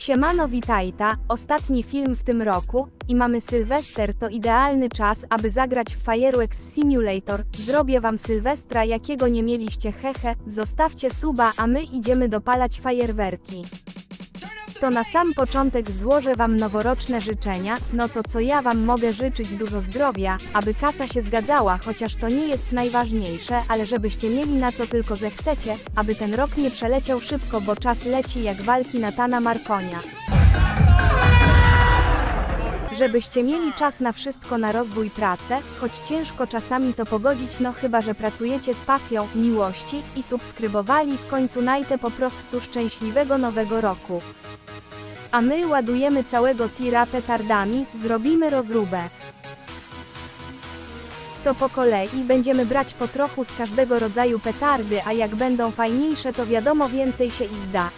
Siemano witajta, ostatni film w tym roku, i mamy Sylwester. To idealny czas, aby zagrać w Fireworks Simulator, zrobię wam Sylwestra jakiego nie mieliście. Hehe, zostawcie suba a my idziemy dopalać fajerwerki. To na sam początek złożę wam noworoczne życzenia, no to co ja wam mogę życzyć dużo zdrowia, aby kasa się zgadzała, chociaż to nie jest najważniejsze, ale żebyście mieli na co tylko zechcecie, aby ten rok nie przeleciał szybko, bo czas leci jak walki Natana Markonia. Żebyście mieli czas na wszystko na rozwój pracę, choć ciężko czasami to pogodzić no chyba, że pracujecie z pasją, miłości i subskrybowali w końcu najte po prostu szczęśliwego nowego roku. A my ładujemy całego tira petardami, zrobimy rozróbę. To po kolei będziemy brać po trochu z każdego rodzaju petardy, a jak będą fajniejsze to wiadomo więcej się ich da.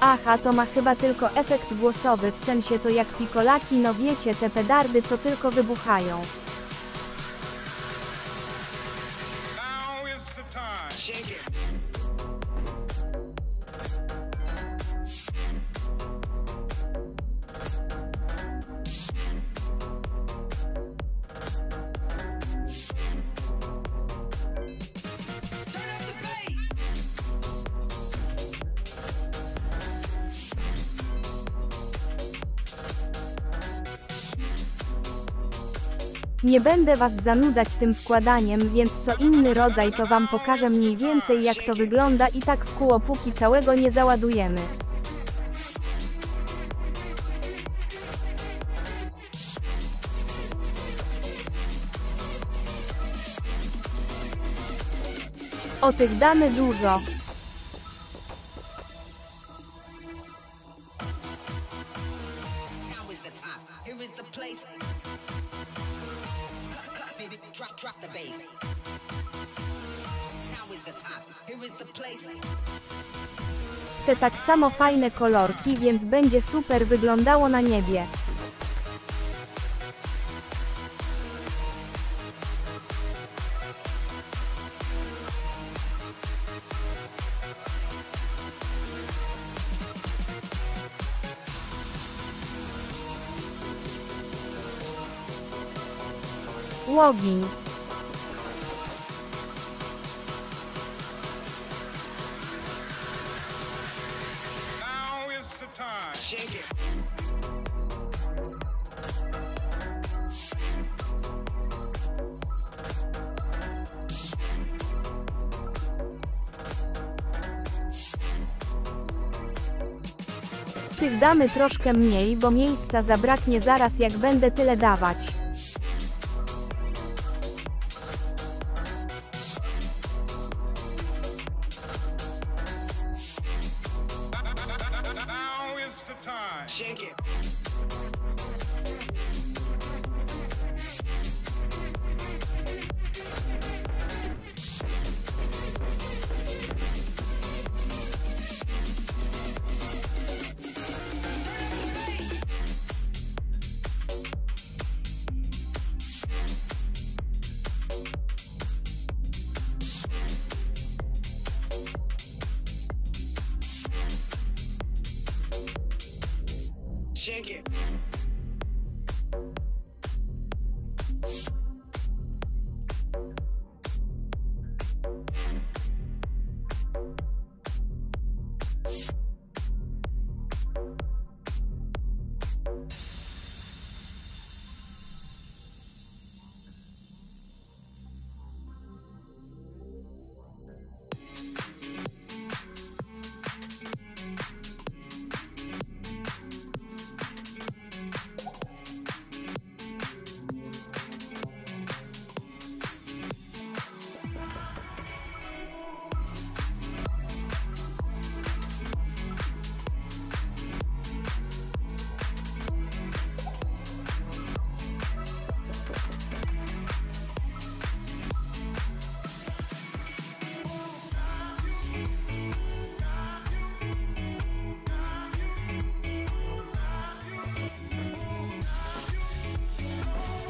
Aha, to ma chyba tylko efekt głosowy, w sensie to jak pikolaki, no wiecie, te pedardy co tylko wybuchają. Nie będę was zanudzać tym wkładaniem, więc co inny rodzaj to wam pokażę mniej więcej jak to wygląda i tak w kóło póki całego nie załadujemy. O tych damy dużo. Te tak samo fajne kolorki, więc będzie super wyglądało na niebie. Łogiń. Tych damy troszkę mniej, bo miejsca zabraknie zaraz jak będę tyle dawać.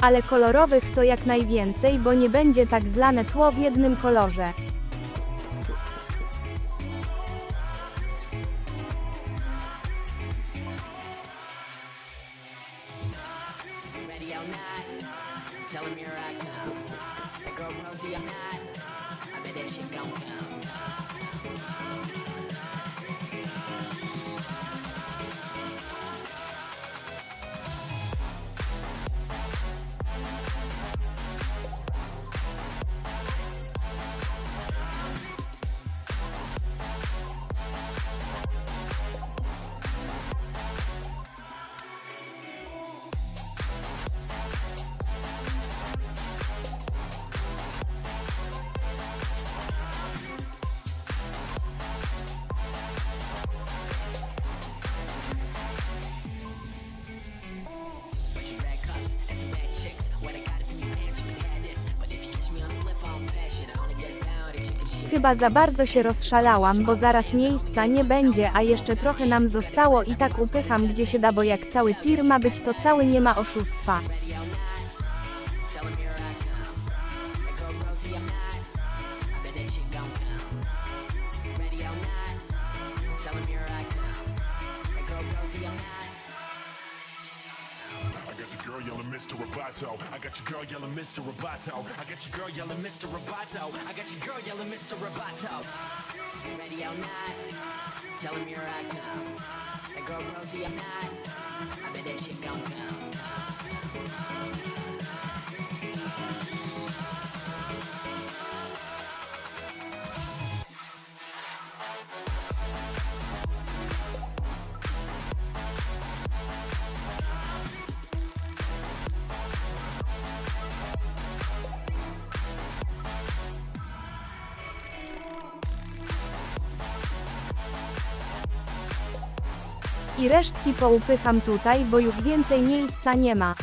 Ale kolorowych to jak najwięcej, bo nie będzie tak zlane tło w jednym kolorze. Tell him I come. That girl Rosie or not. I bet that gon' Chyba za bardzo się rozszalałam, bo zaraz miejsca nie będzie, a jeszcze trochę nam zostało i tak upycham gdzie się da, bo jak cały tir ma być, to cały nie ma oszustwa. Roboto. I got your girl yelling Mr. Roboto. I got your girl yelling Mr. Roboto. I got your girl yelling Mr. Roboto. Ready or not, tell him here I come. That girl Rosie or not, I bet that shit gon' come. I resztki poupycham tutaj, bo już więcej miejsca nie ma.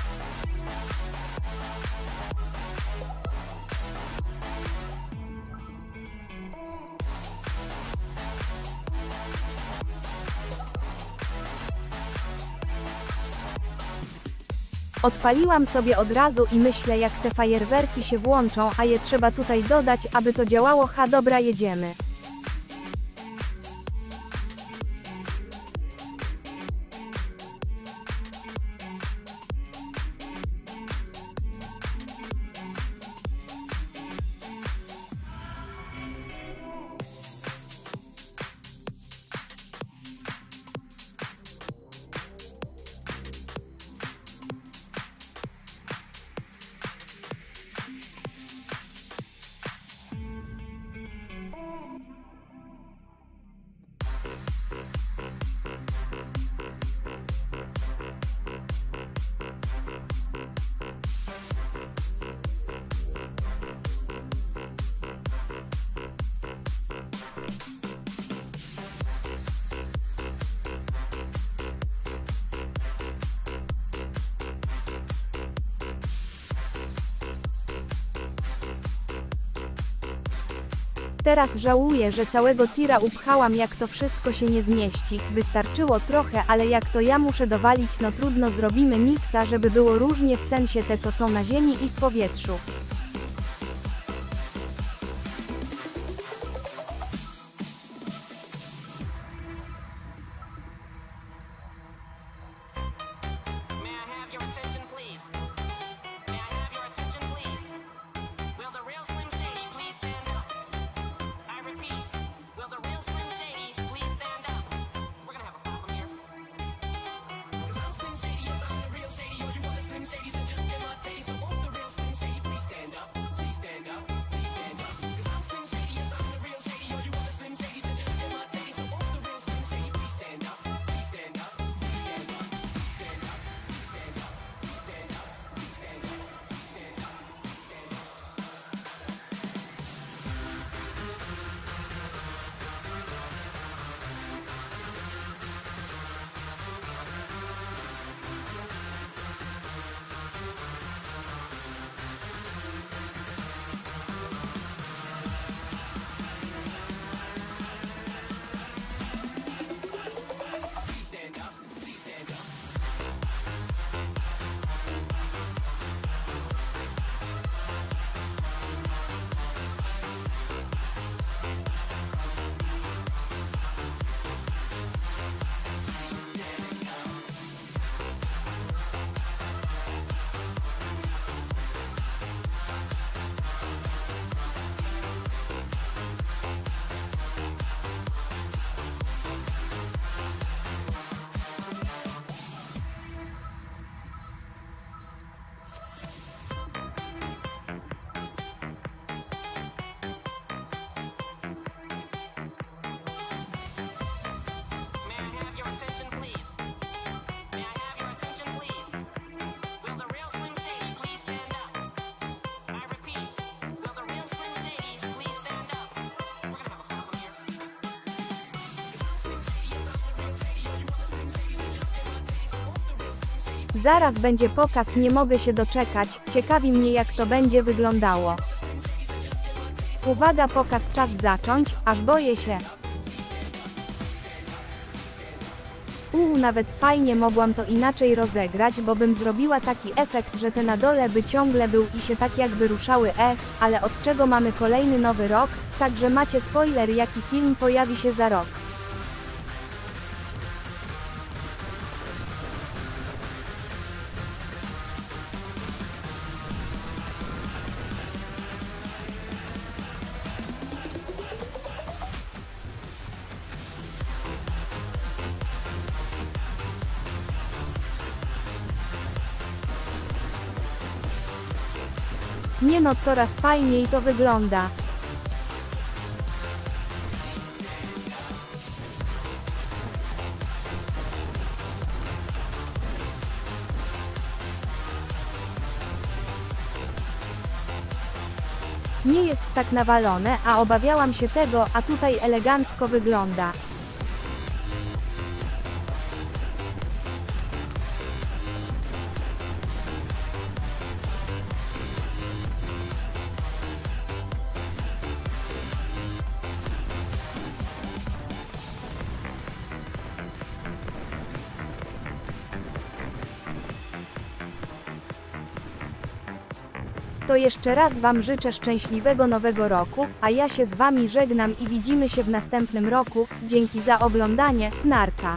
Odpaliłam sobie od razu i myślę jak te fajerwerki się włączą, a je trzeba tutaj dodać, aby to działało. Ha dobra jedziemy. Teraz żałuję, że całego tira upchałam jak to wszystko się nie zmieści. Wystarczyło trochę, ale jak to ja muszę dowalić no trudno zrobimy miksa, żeby było różnie w sensie te co są na ziemi i w powietrzu. Zaraz będzie pokaz, nie mogę się doczekać, ciekawi mnie jak to będzie wyglądało. Uwaga, pokaz czas zacząć, aż boję się. Uuu, nawet fajnie mogłam to inaczej rozegrać, bo bym zrobiła taki efekt, że te na dole by ciągle był i się tak jakby ruszały ech, ale od czego mamy kolejny nowy rok, także macie spoiler jaki film pojawi się za rok. Nie no, coraz fajniej to wygląda. Nie jest tak nawalone, a obawiałam się tego, a tutaj elegancko wygląda. To jeszcze raz Wam życzę szczęśliwego nowego roku, a ja się z Wami żegnam i widzimy się w następnym roku. Dzięki za oglądanie, narka.